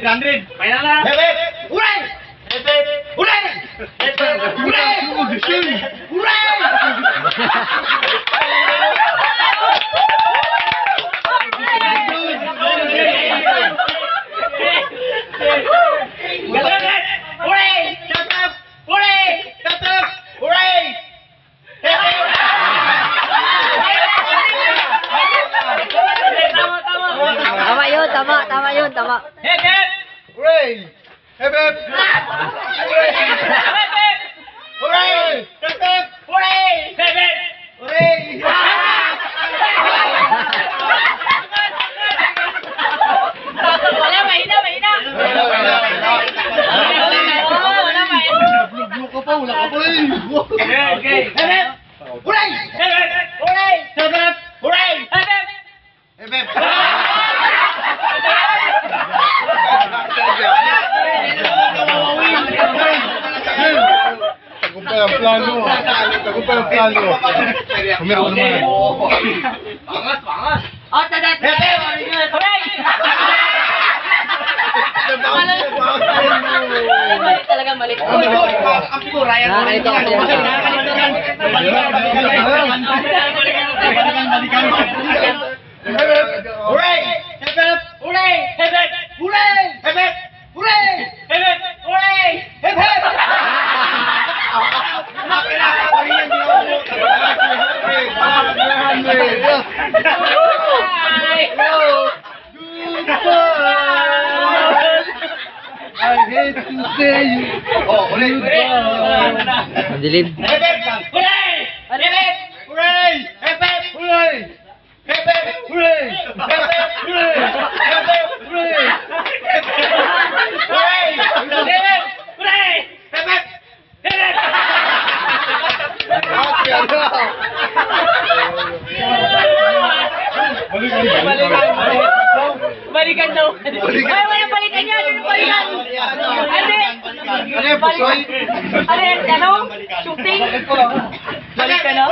Grandrin. Mainala. Bebek. Urai. Bebek. Urai. Bebek. Urai. Urai. Tama yun, tama, tama yun, tama. Hit, hit! Hep! Hep, hep! Hooray! Hep, hep! Hooray! Hep, hep! Hooray! Wala, mahina, mahina! Wala, wala. Oo, wala, mahina. Blue ka pa, wala ka pa eh. Okay, okay. Hep, hep! Hooray! Hep, hep! Hooray! Hep, hep! Hooray! Hep, hep! Hep, hep! Ang plano. Tagumpay ang plano. Kumiro ko naman. Pangas, pangas! Oh, tadat! Hooray! Mali talaga, mali. Ang figura, yan. Nakakalito kasi yan. Nakakalito yan. Hooray! Hep, hep! Hooray! Hep, hep! Hooray! Hep, hep! Hooray! Hep, hep! Hooray! Hep, hep! I hate to say you. Oh, ulit. Hep, hep! Hooray! Hooray! Hooray! Hooray! Hep! Hooray! Hep, hep! Hooray! Hooray! Hep, hep! Hooray! Hep, hep! Hep, hep! Happy ano? Balikan, Balikan, Balikan daw. Balikan. Ay, walang balikan yan. Ano balikan? Ano? Ano yung pusoy? Ano yan? Ano? Shooting? Balikan, no?